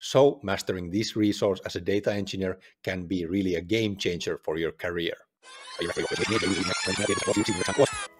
So mastering this resource as a data engineer can be really a game changer for your career.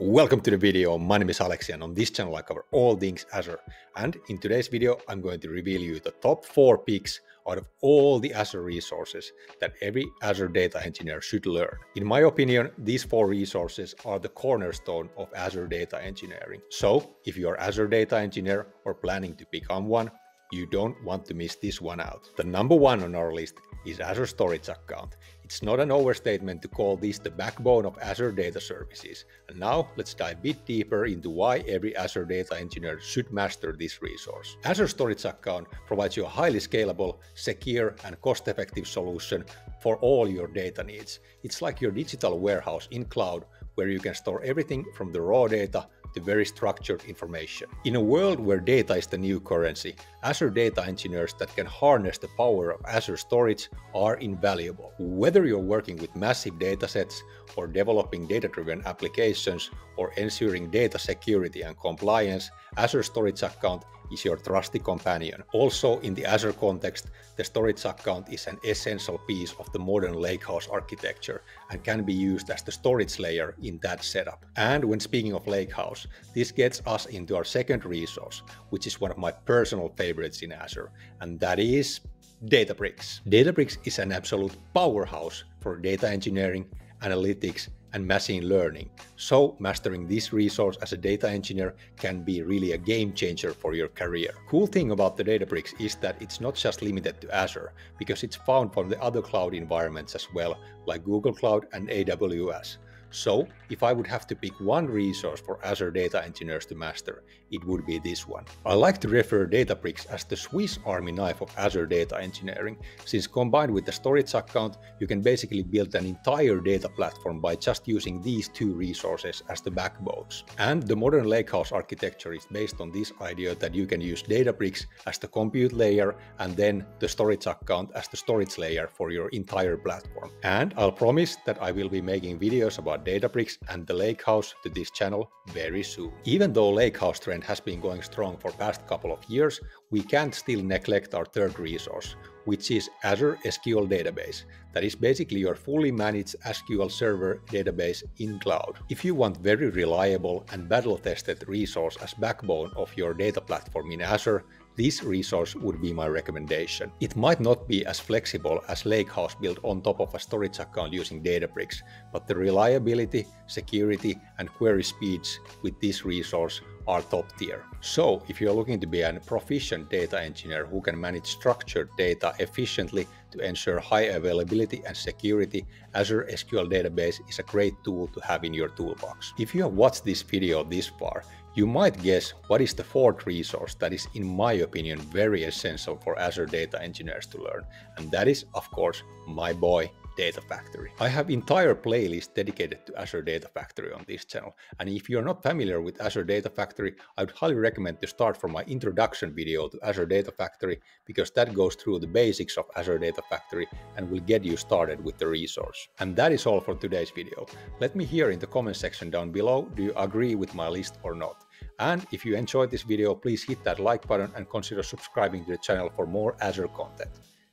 Welcome to the video. My name is Aleksi and on this channel I cover all things Azure. And in today's video, I'm going to reveal you the top four picks out of all the Azure resources that every Azure data engineer should learn. In my opinion, these four resources are the cornerstone of Azure data engineering. So if you're Azure data engineer or planning to become one, you don't want to miss this one out. The number one on our list is Azure Storage Account. It's not an overstatement to call this the backbone of Azure Data Services. And now let's dive a bit deeper into why every Azure data engineer should master this resource. Azure Storage Account provides you a highly scalable, secure, and cost-effective solution for all your data needs. It's like your digital warehouse in cloud where you can store everything from the raw data to very structured information. In a world where data is the new currency, Azure data engineers that can harness the power of Azure storage are invaluable. Whether you're working with massive datasets or developing data-driven applications or ensuring data security and compliance, Azure Storage Account is your trusty companion. Also, in the Azure context, the storage account is an essential piece of the modern lakehouse architecture and can be used as the storage layer in that setup. And when speaking of lakehouse, this gets us into our second resource, which is one of my personal favorites in Azure, and that is Databricks. Databricks is an absolute powerhouse for data engineering, analytics, and machine learning. So mastering this resource as a data engineer can be really a game changer for your career. Cool thing about the Databricks is that it's not just limited to Azure, because it's found from the other cloud environments as well, like Google Cloud and AWS. So, if I would have to pick one resource for Azure data engineers to master, it would be this one. I like to refer Databricks as the Swiss army knife of Azure data engineering, since combined with the storage account, you can basically build an entire data platform by just using these two resources as the backbones. And the modern lakehouse architecture is based on this idea that you can use Databricks as the compute layer and then the storage account as the storage layer for your entire platform. And I'll promise that I will be making videos about Databricks and the Lakehouse to this channel very soon. Even though Lakehouse trend has been going strong for past couple of years, we can't still neglect our third resource, which is Azure SQL Database. That is basically your fully managed SQL Server database in cloud. If you want very reliable and battle-tested resource as backbone of your data platform in Azure, this resource would be my recommendation. It might not be as flexible as Lakehouse built on top of a storage account using Databricks, but the reliability, security, and query speeds with this resource are top tier. So, if you're looking to be a proficient data engineer who can manage structured data efficiently to ensure high availability and security, Azure SQL Database is a great tool to have in your toolbox. If you have watched this video this far, you might guess what is the fourth resource that is, in my opinion, very essential for Azure data engineers to learn, and that is, of course, my boy, Data Factory. I have entire playlist dedicated to Azure Data Factory on this channel, and if you're not familiar with Azure Data Factory, I would highly recommend to start from my introduction video to Azure Data Factory, because that goes through the basics of Azure Data Factory and will get you started with the resource. And that is all for today's video. Let me hear in the comment section down below, do you agree with my list or not? And if you enjoyed this video, please hit that like button and consider subscribing to the channel for more Azure content.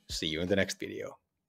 See you in the next video.